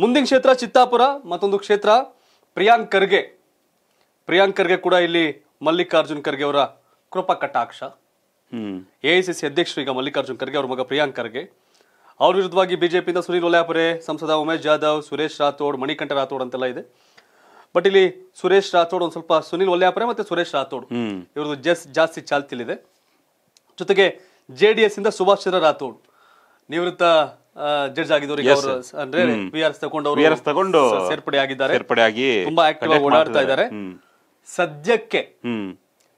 ಮುಂದಿನ ಕ್ಷೇತ್ರ ಚಿತ್ತಾಪುರ ಮತ್ತೊಂದು ಕ್ಷೇತ್ರ ಪ್ರಿಯಾಂಕ್ ಖರ್ಗೆ. ಪ್ರಿಯಾಂಕ್ ಖರ್ಗೆ ಕೂಡ ಇಲ್ಲಿ ಮಲ್ಲಿಕಾರ್ಜುನ್ ಖರ್ಗೆ ಅವರ ಕೃಪಾ ಕಟಾಕ್ಷ. ಎಐಸಿಸಿ ಅಧ್ಯಕ್ಷರು ಈಗ ಮಲ್ಲಿಕಾರ್ಜುನ್ ಖರ್ಗೆ ಅವ್ರ ಮಗ ಪ್ರಿಯಾಂಕ್ ಖರ್ಗೆ. ಅವ್ರ ವಿರುದ್ಧವಾಗಿ ಬಿಜೆಪಿಯಿಂದ ಸುನೀಲ್ ಒಲ್ಯಾಪುರೆ ಸಂಸದ ಉಮೇಶ್ ಜಾಧವ್ ಸುರೇಶ್ ರಾಥೋಡ್ ಮಣಿಕಂಠ ರಾಥೋಡ್ ಅಂತೆಲ್ಲ ಇದೆ. ಬಟ್ ಇಲ್ಲಿ ಸುರೇಶ್ ರಾಥೋಡ್ ಒಂದು ಸ್ವಲ್ಪ ಸುನೀಲ್ ಒಲ್ಯಾಪುರೆ ಮತ್ತೆ ಸುರೇಶ್ ರಾಥೋಡ್. ಇವ್ರದ್ದು ಜಸ್ ಜಾಸ್ತಿ ಚಾಲ್ತಿಲಿದೆ. ಜೊತೆಗೆ ಜೆ ಡಿ ಎಸ್ ಇಂದ ಸುಭಾಷ್ ಚಂದ್ರ ರಾಥೋಡ್. ನಿವೃತ್ತ ಜಡ್ಜ್ ಆಗಿದ್ದವರಿಗೆ ಅವರು ಅಂದ್ರೆ ತಗೊಂಡು ಸೇರ್ಪಡೆ ಆಗಿದ್ದಾರೆ. ಸೇರ್ಪಡೆ ಆಗಿ ತುಂಬಾ ಆಕ್ಟಿವ್ ಆಗಿ ಓಡಾಡ್ತಾ ಇದ್ದಾರೆ. ಸದ್ಯಕ್ಕೆ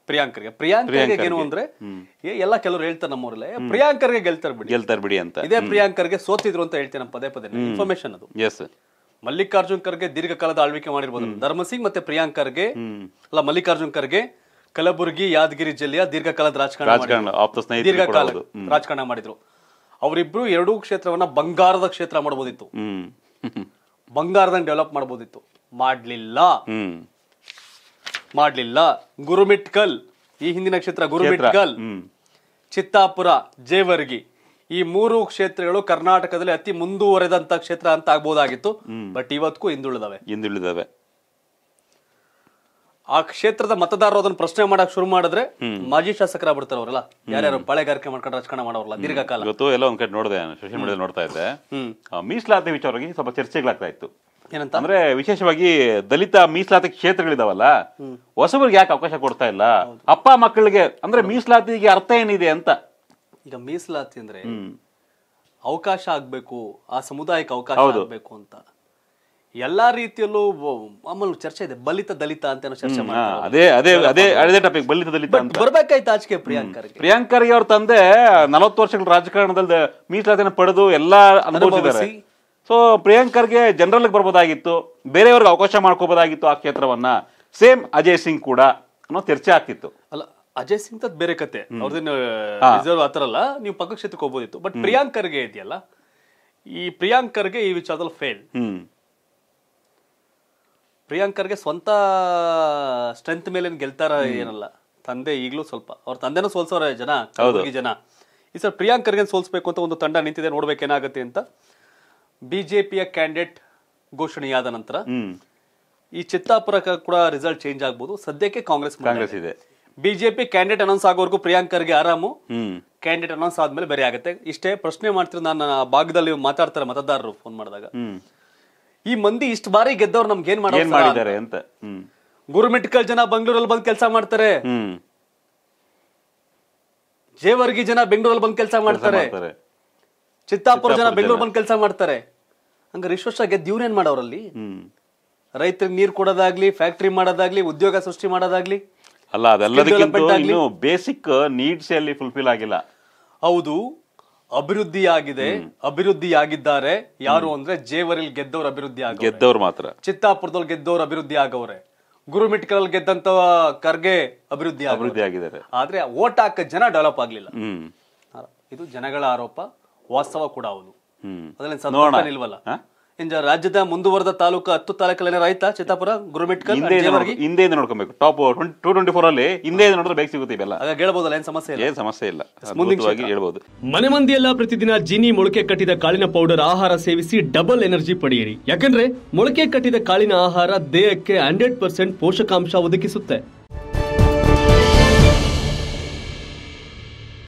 ಪ್ರಿಯಾಂಕರ್ಗೆ. ಪ್ರಿಯಾಂಕರ್ಗೆ ಏನು ಅಂದ್ರೆ ಏ, ಎಲ್ಲ ಕೆಲವರು ಹೇಳ್ತಾರೆ ನಮ್ಮೂರಲ್ಲೇ. ಪ್ರಿಯಾಂಕರ್ಗೆ ಗೆಲ್ತಾರೆ ಬಿಡಿ. ಗೆಲ್ತಾರೆ ಬಿಡಿ ಅಂತ. ಇದೇ ಪ್ರಿಯಾಂಕರ್ಗೆ ಸೋತಿದ್ರು ಅಂತ ಹೇಳ್ತೇನೆ ನಮ್ಮ ಪದೇ ಪದೇ. ಇನ್ಫಾರ್ಮೇಶನ್ ಅದು. ಎಸ್ ಮಲ್ಲಿಕಾರ್ಜುನ್ ಖರ್ಗೆ ದೀರ್ಘಕಾಲದ ಆಳ್ವಿಕೆ ಮಾಡಿರ್ಬೋದು. ಧರ್ಮಸಿಂಗ್ ಮತ್ತೆ ಪ್ರಿಯಾಂಕರ್ಗೆ ಅಲ್ಲ ಮಲ್ಲಿಕಾರ್ಜುನ್ ಖರ್ಗೆ ಕಲಬುರಗಿ ಯಾದಗಿರಿ ಜಿಲ್ಲೆಯ ದೀರ್ಘಕಾಲದ ರಾಜಕಾರಣ ದೀರ್ಘಕಾಲ ರಾಜಕಾರಣ ಮಾಡಿದ್ರು. ಅವರಿಬ್ರು ಎರಡೂ ಕ್ಷೇತ್ರವನ್ನ ಬಂಗಾರದ ಕ್ಷೇತ್ರ ಮಾಡಬಹುದಿತ್ತು ಹ್ಮ್ ಬಂಗಾರದಂಗ್ ಡೆವಲಪ್ ಮಾಡಬಹುದಿತ್ತು ಮಾಡ್ಲಿಲ್ಲ. ಮಾಡ್ಲಿಲ್ಲ. ಗುರುಮಿಟ್ಕಲ್ ಈ ಹಿಂದಿನ ಕ್ಷೇತ್ರ ಗುರುಮಿಟ್ಕಲ್ ಚಿತ್ತಾಪುರ ಜೇವರ್ಗಿ ಈ ಮೂರು ಕ್ಷೇತ್ರಗಳು ಕರ್ನಾಟಕದಲ್ಲಿ ಅತಿ ಮುಂದುವರೆದಂತ ಕ್ಷೇತ್ರ ಅಂತ ಆಗ್ಬೋದಾಗಿತ್ತು. ಬಟ್ ಇವತ್ತಿಗೂ ಹಿಂದುಳಿದವೆ. ಹಿಂದುಳಿದಾವೆ. ಆ ಕ್ಷೇತ್ರದ ಮತದಾರರು ಅದನ್ನ ಪ್ರಶ್ನೆ ಮಾಡಕ್ ಶುರು ಮಾಡಿದ್ರೆ ಮಾಜಿ ಶಾಸಕರ ಬರ್ತಾರೆ ಅವ್ರಲ್ಲ ಯಾರ್ಯಾರು ಪಾಳೆಗಾರಿಕೆ ಮಾಡ್ಕೊಂಡು ರಾಜಕಾರಣ ಮಾಡೋರಲ್ಲ ದೀರ್ಘಕಾಲ. ಇವತ್ತು ಎಲ್ಲ ಒಂದ್ ಕಡೆ ನೋಡಿದೆ ಸೋಷಿಯಲ್ ಮೀಡಿಯಾ ನೋಡ್ತಾ ಇದ್ದೆ. ಮೀಸಲಾತಿ ವಿಚಾರವಾಗಿ ಸ್ವಲ್ಪ ಚರ್ಚೆಗಳಾಗ್ತಾ ಇತ್ತು. ಏನಂತ? ಅಂದ್ರೆ ವಿಶೇಷವಾಗಿ ದಲಿತ ಮೀಸಲಾತಿ ಕ್ಷೇತ್ರಗಳಿದಾವಲ್ಲ ಹೊಸಬರಿಗೆ ಯಾಕೆ ಅವಕಾಶ ಕೊಡ್ತಾ ಇಲ್ಲ? ಅಪ್ಪ ಮಕ್ಕಳಿಗೆ ಅಂದ್ರೆ ಮೀಸಲಾತಿಗೆ ಅರ್ಥ ಏನಿದೆ ಅಂತ? ಈಗ ಮೀಸಲಾತಿ ಅಂದ್ರೆ ಅವಕಾಶ ಆಗ್ಬೇಕು ಆ ಸಮುದಾಯಕ್ಕೆ ಅವಕಾಶ. ಆಗ್ಬೇಕು ಅಂತ. ಎಲ್ಲಾ ರೀತಿಯಲ್ಲೂ ಮಾಮೂಲು ಚರ್ಚೆ ಇದೆ. ಬಲಿತ ದಲಿತ ಅಂತ ಏನೋ ಚರ್ಚೆ ಮಾಡ್ತಾರೆ ಅದೇ ಅದೇ ಅದೇ ಅದೇ ಟಾಪಿಕ್ ಬಲಿತ ದಲಿತ ಅಂತ. ಬರ್ಬೇಕಾಯ್ತು ಆಚೆಗೆ ಪ್ರಿಯಾಂಕರ್ಗೆ. ಪ್ರಿಯಾಂಕ್ ಖರ್ಗೆ ಅವ್ರ ತಂದೆ ನಲವತ್ತು ವರ್ಷಗಳ ರಾಜಕಾರಣದಲ್ಲಿ ಮೀಸಲಾತಿನ ಪಡೆದು ಎಲ್ಲಾ ಅನುಭವಿಸಿದ್ದಾರೆ. ಅನುಭವಿಸಿ. ಸೊ ಪ್ರಿಯಾಂಕರ್ಗೆ ಜನರಲ್ ಬರ್ಬೋದಾಗಿತ್ತು. ಬೇರೆಯವ್ರಿಗೆ ಅವಕಾಶ ಮಾಡ್ಕೋಬೋದಾಗಿತ್ತು ಆ ಕ್ಷೇತ್ರವನ್ನ. ಸೇಮ್ ಅಜಯ್ ಸಿಂಗ್ ಕೂಡ ಅನ್ನೋ ಚರ್ಚೆ ಆಗ್ತಿತ್ತು. ಅಲ್ಲ ಅಜಯ್ ಸಿಂಗ್ ತದ್ ಬೇರೆ ಕತೆ. ಅವ್ರದೇನು ರಿಸರ್ವ್ ಆತರಲ್ಲ ನೀವು ಪಕ್ಕ ಕ್ಷೇತ್ರಕ್ಕೆ ಹೋಗ್ಬೋದಿತ್ತು. ಬಟ್ ಪ್ರಿಯಾಂಕರ್ಗೆ ಇದೆಯಲ್ಲ ಈ ಪ್ರಿಯಾಂಕರ್ಗೆ ಈ ವಿಚಾರದಲ್ಲಿ ಫೇಲ್ ಹ್ಮ್. ಪ್ರಿಯಾಂಕರ್ಗೆ ಸ್ವಂತ ಸ್ಟ್ರೆಂತ್ ಮೇಲೆ ಗೆಲ್ತಾರ ಏನಲ್ಲ. ತಂದೆ ಈಗಲೂ ಸ್ವಲ್ಪ ಅವ್ರ ತಂದೆನೂ ಸೋಲ್ಸೋರ ಜನ ಈ ಜನ. ಈ ಸರ್ ಪ್ರಿಯಾಂಕರ್ಗೆ ಸೋಲ್ಸ್ಬೇಕು ಅಂತ ಒಂದು ತಂಡ ನಿಂತಿದೆ ನೋಡ್ಬೇಕೇನಾಗತ್ತೆ ಅಂತ. ಬಿಜೆಪಿಯ ಕ್ಯಾಂಡಿಡೇಟ್ ಘೋಷಣೆಯಾದ ನಂತರ ಈ ಚಿತ್ತಾಪುರ ಕೂಡ ರಿಸಲ್ಟ್ ಚೇಂಜ್ ಆಗ್ಬೋದು. ಸದ್ಯಕ್ಕೆ ಕಾಂಗ್ರೆಸ್ ಕಾಂಗ್ರೆಸ್ ಇದೆ. ಬಿಜೆಪಿ ಕ್ಯಾಂಡಿಡೇಟ್ ಅನೌನ್ಸ್ ಆಗೋವರೆಗೂ ಪ್ರಿಯಾಂಕರ್ಗೆ ಆರಾಮು. ಕ್ಯಾಂಡಿಡೇಟ್ ಅನೌನ್ಸ್ ಆದ್ಮೇಲೆ ಬೇರೆ ಆಗುತ್ತೆ. ಇಷ್ಟೇ ಪ್ರಶ್ನೆ ಮಾಡ್ತಿರೋ ನಾನು ಆ ಭಾಗದಲ್ಲಿ ಮಾತಾಡ್ತಾರೆ ಮತದಾರರು ಫೋನ್ ಮಾಡಿದಾಗ. ಈ ಮಂದಿ ಇಷ್ಟು ಬಾರಿ ಗೆದ್ದವ್ರು ನಮ್ಗೆ ಏನ್ ಏನ್ ಮಾಡೋ ಮಾಡಿದ್ದಾರೆ ಅಂತ? ಹ್ಮ್. ಗುರುಮಿಟ್ಕಲ್ ಜನ ಬೆಂಗಳೂರಲ್ಲಿ ಬಂದು ಕೆಲಸ ಮಾಡ್ತಾರೆ. ಹ್ಮ್. ಜೇವರ್ಗಿ ಜನ ಬೆಂಗಳೂರಲ್ಲಿ ಬಂದು ಕೆಲಸ ಮಾಡ್ತಾರೆ. ಮಾಡ್ತಾರೆ. ಚಿತ್ತಾಪುರ ಜನ ಬೆಂಗಳೂರು. ಬಂದು ಕೆಲಸ ಮಾಡ್ತಾರೆ. ಹಂಗಾರೆ ಇಷ್ಟು ವರ್ಷ ಗೆದ್ದು ಇವ್ರೇನ್ ಮಾಡೋರಲ್ಲಿ? ಹ್ಮ್. ರೈತರಿಗೆ ನೀರ್ ಕೊಡೋದಾಗ್ಲಿ ಫ್ಯಾಕ್ಟ್ರಿ ಮಾಡೋದಾಗ್ಲಿ ಉದ್ಯೋಗ ಸೃಷ್ಟಿ ಮಾಡೋದಾಗ್ಲಿ ಅಲ್ಲ ಅದೆಲ್ಲದಕ್ಕಿಂತ development ಆಗ್ಲಿ? ಇನ್ನು ಬೇಸಿಕ್ ನೀಡ್ಸ್ ಅಲ್ಲಿ ಫುಲ್ಫಿಲ್ ಆಗಿಲ್ಲ. ಹೌದು. ಅಭಿವೃದ್ಧಿ ಆಗಿದೆ ಅಭಿವೃದ್ಧಿ ಆಗಿದ್ದಾರೆ ಯಾರು ಅಂದ್ರೆ ಜೇವರಿಲ್ ಗೆದ್ದವ್ರು ಅಭಿವೃದ್ಧಿ ಆಗ ಗೆದ್ದವ್ರು ಮಾತ್ರ. ಚಿತ್ತಾಪುರದಲ್ಲಿ ಗೆದ್ದವ್ರು ಅಭಿವೃದ್ಧಿ ಆಗವ್ರೆ ಗುರುಮಿಟ್ಕಲ್ ಗೆದ್ದಂತ ಖರ್ಗೆ ಅಭಿವೃದ್ಧಿ. ಅಭಿವೃದ್ಧಿ ಆಗಿದ್ದಾರೆ ಆದ್ರೆ ಓಟ್ ಹಾಕ ಜನ ಡೆವಲಪ್ ಆಗ್ಲಿಲ್ಲ. ಇದು ಜನಗಳ ಆರೋಪ ವಾಸ್ತವ ಕೂಡ ಹೌದು. ಅದ್ರಲ್ಲಿ ನಿಲ್ವಲ್ಲ. ಇಂಜ ರಾಜ್ಯದ ಮುಂದುವರೆದ ತಾಲೂಕು ಹತ್ತು ತಾಲೂಕಲ್ಲಿ ರೈತ ಚಿತ್ತಾಪುರ ಗುರುಮಿಟ್ಕಲ್ ಹಿಂದೆ ನೋಡ್ಕೊಬೇಕು. ಟಾಪ್ ಟೂ ಟ್ವೆಂಟಿ ಫೋರ್ ಅಲ್ಲಿ ಹಿಂದೆ ನೋಡಿದ್ರೆ ಬೇಗ ಸಿಗುತ್ತೆ ಇವೆಲ್ಲ. ಆಗ ಹೇಳ್ಬೋದಲ್ಲ ಏನ್ ಸಮಸ್ಯೆ ಇಲ್ಲ? ಏನ್ ಸಮಸ್ಯೆ ಇಲ್ಲ. ಮುಂದಿನವಾಗಿ ಹೇಳ್ಬೋದು. ಮನೆ ಮಂದಿಯೆಲ್ಲ ಪ್ರತಿದಿನ ಜಿನಿ ಮೊಳಕೆ ಕಟ್ಟಿದ ಕಾಳಿನ ಪೌಡರ್ ಆಹಾರ ಸೇವಿಸಿ ಡಬಲ್ ಎನರ್ಜಿ ಪಡೆಯಿರಿ. ಯಾಕಂದ್ರೆ ಮೊಳಕೆ ಕಟ್ಟಿದ ಕಾಳಿನ ಆಹಾರ ದೇಹಕ್ಕೆ ಹಂಡ್ರೆಡ್ ಪರ್ಸೆಂಟ್ ಪೋಷಕಾಂಶ ಒದಗಿಸುತ್ತೆ.